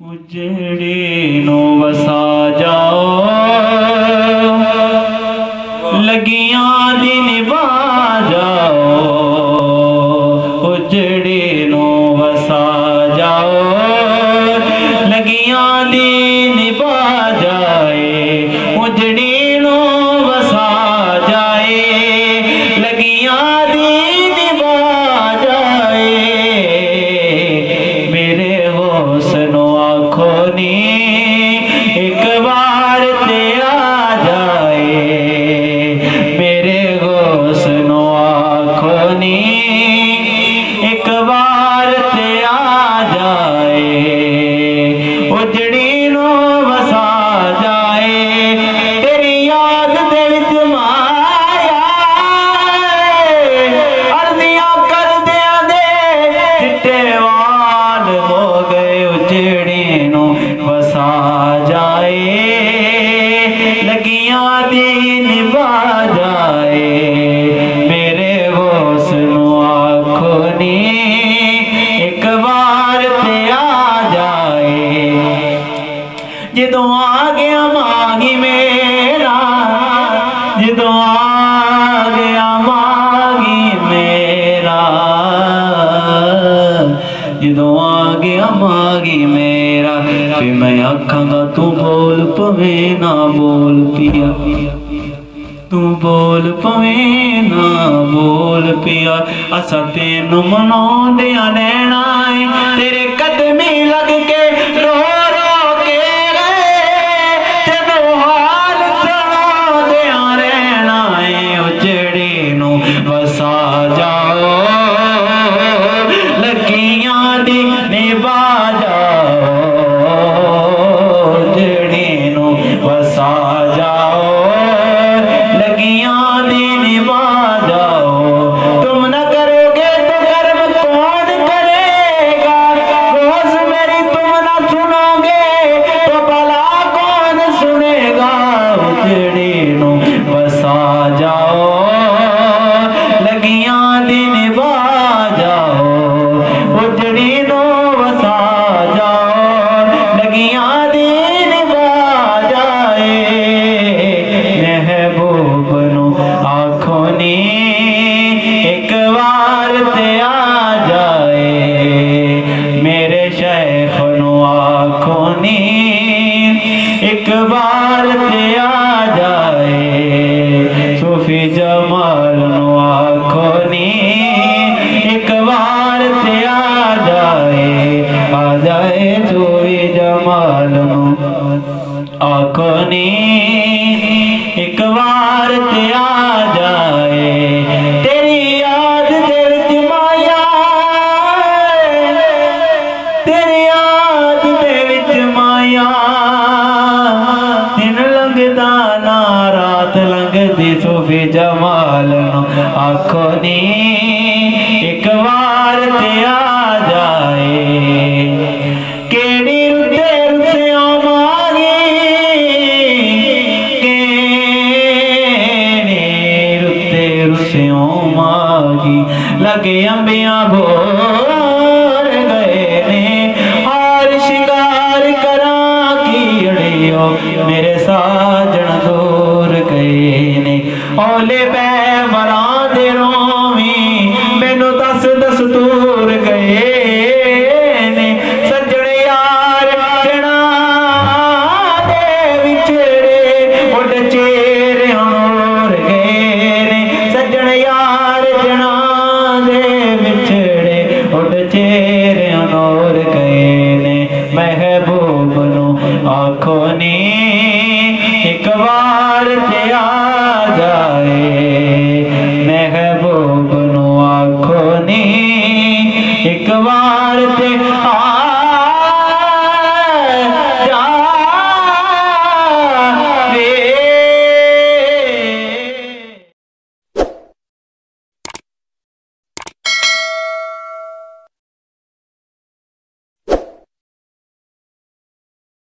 उजड़े no बसा जाओ ਜਦੋਂ ਆ ਗਿਆ ਮਾਗੀ ਮੇਰਾ। ਜਦੋਂ ਆ ਗਿਆ ਮਾਗੀ ਮੇਰਾ ਫੇ ਮੈਂ ਆਖਾਂਗਾ ਤੂੰ ਬੋਲ ਪਵੇ ਨਾ ਬੋਲ ਪਿਆ। ਤੂੰ ਬੋਲ ਪਵੇ ਨਾ ਬੋਲ ਪਿਆ। ਅਸਾਂ ਤੈਨੂੰ ਮਨਾਉਂਦਿਆਂ ਲੈਣਾ ਏ, ਤੇਰੇ ਕਦਮੀ ਲੱਗ ਕੇ ਰੋ है जोए जमाल आँखों ने एक बार त्या जाए। तेरी याद दिल माया तेरी याद दे माया। दिन लगदा ना, रात दी सूफी जमाल आखो नी के अंबिया भो